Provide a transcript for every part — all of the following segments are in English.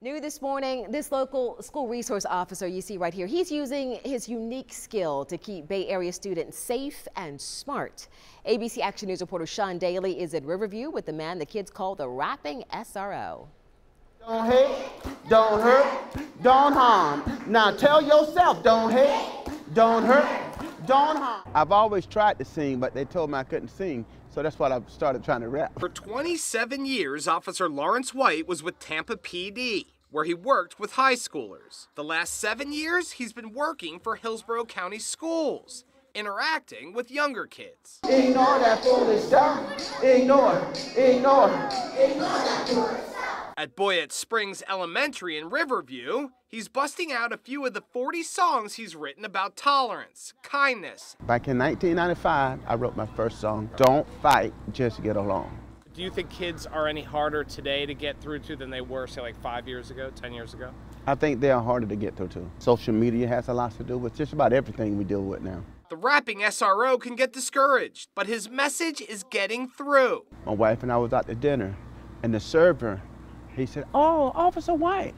New this morning, this local school resource officer you see right here, he's using his unique skill to keep Bay Area students safe and smart. ABC Action News reporter Sean Daly is at Riverview with the man the kids call the rapping SRO. Don't hate, don't hurt, don't harm. Now tell yourself, don't hate, don't hurt, don't. I've always tried to sing, but they told me I couldn't sing, so that's why I started trying to rap. For 27 years, Officer Lawrence White was with Tampa PD, where he worked with high schoolers. The last seven years, he's been working for Hillsborough County Schools, interacting with younger kids. Ignore that foolish stuff. Ignore, ignore, ignore that foolish At Boyette Springs Elementary in Riverview, he's busting out a few of the 40 songs he's written about tolerance, kindness. Back in 1995, I wrote my first song, Don't Fight, Just Get Along. Do you think kids are any harder today to get through to than they were, say, like five years ago, 10 years ago? I think they are harder to get through to. Social media has a lot to do with just about everything we deal with now. The rapping SRO can get discouraged, but his message is getting through. My wife and I was out to dinner, and the server, he said, "Oh, Officer White,"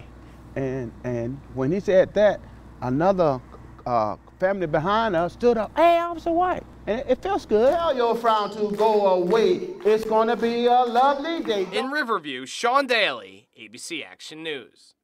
and and when he said that, another uh, family behind us stood up, "Hey, Officer White," and it, it feels good. Tell your frown to go away. It's gonna be a lovely day. In Riverview, Sean Daly, ABC Action News.